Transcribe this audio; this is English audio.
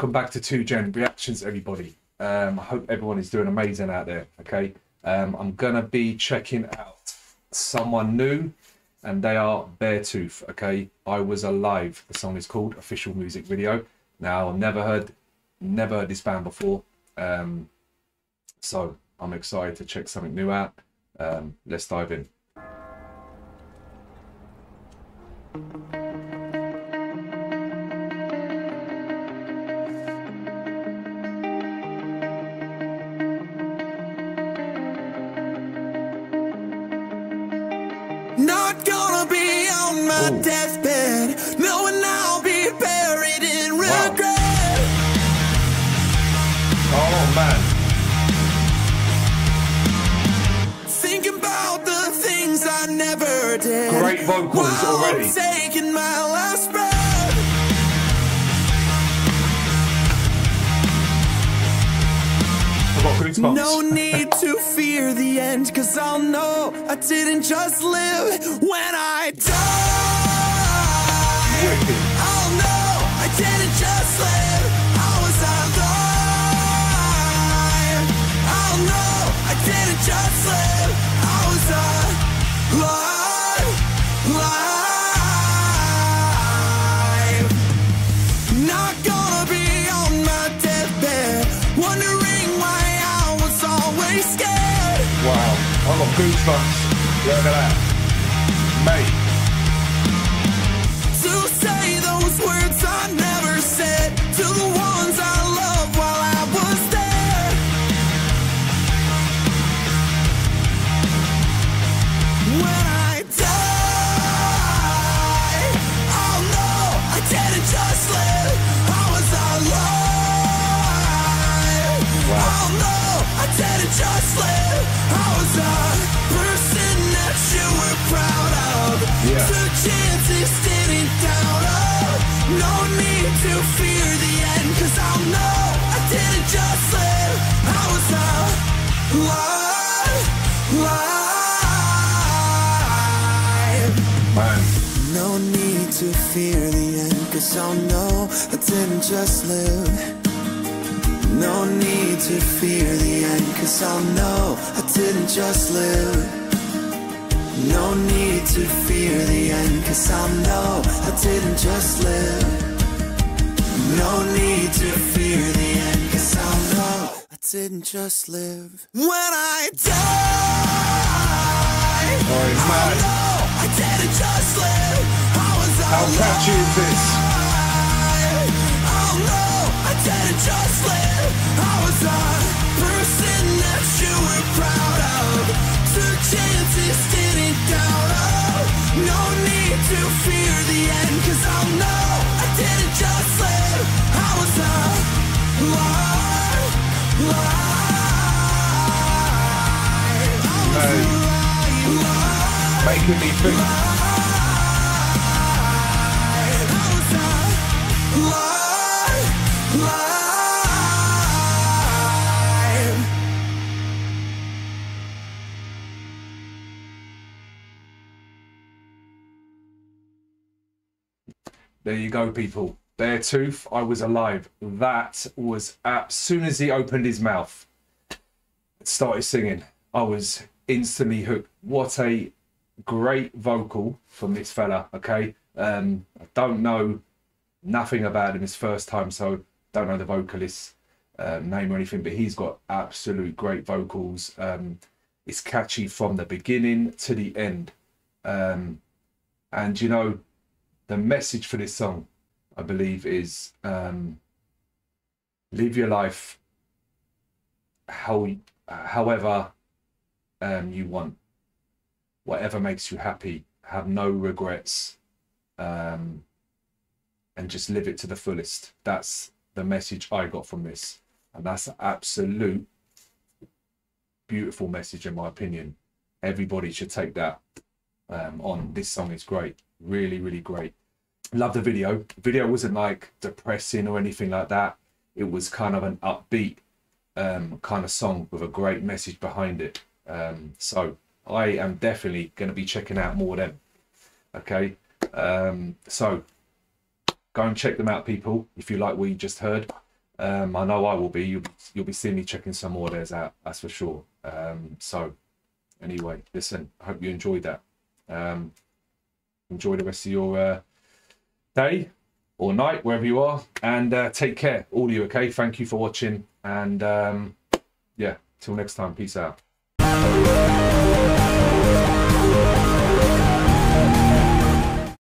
welcome back to 2Gen Reactions, everybody. Um, I hope everyone is doing amazing out there, okay? Um, I'm gonna be checking out someone new, and they are Beartooth, okay? I Was Alive, the song is called, official music video. Now, I've never heard, never heard this band before, um, so I'm excited to check something new out. Um, let's dive in. My deathbed, knowing I'll be buried in Wow. regret. Oh man, Thinking about the things I never did. Great vocals While already. I'm taking my last breath. I've got goosebumps. No need to fear the end, cause I'll know I didn't just live when I die. Wicked. I'll know I didn't just live, I was alive. I'll know I didn't just live, I was alive. Alive. Not gonna be on my deathbed, wondering why I was always scared. Wow, I've got goosebumps. Look at that. Mate, Yeah. Chances, didn't doubt of. Oh, no need to fear the end, cause I'll know I didn't just live, I was alive. Alive. man. No need to fear the end, cause I'll know I didn't just live. No need to fear the end, cause I'll know I didn't just live. No need to fear cause I'll know I didn't just live. No need to fear the end, cause I'll know I didn't just live. When I die, Oh, it's know I didn't just live. I was How catchy is this? To fear the end, cause I'll know I didn't just live. I was alive, alive. I was Man. alive, Making me think. There you go, people. Beartooth, I was alive. That was as soon as he opened his mouth, started singing. I was instantly hooked. What a great vocal from this fella. Okay, um, I don't know nothing about him. His first time, so don't know the vocalist uh, name or anything. But he's got absolute great vocals. Um, it's catchy from the beginning to the end. Um, and you know, the message for this song, I believe, is um, live your life how however um, you want, whatever makes you happy. Have no regrets, um, and just live it to the fullest. That's the message I got from this, and that's an absolute beautiful message in my opinion. Everybody should take that um, on. This song is great, really, really great. Love the video. The video wasn't like depressing or anything like that. It was kind of an upbeat um, kind of song with a great message behind it. Um, so I am definitely going to be checking out more of them. Okay, um, so go and check them out, people. If you like what you just heard, Um, I know I will be. You'll, you'll be seeing me checking some more of theirs out. That's for sure. Um, so, anyway, listen. I hope you enjoyed that. Um, enjoy the rest of your uh, day or night, wherever you are, and uh, take care, all of you. Okay. Thank you for watching, and um, yeah, till next time. Peace out.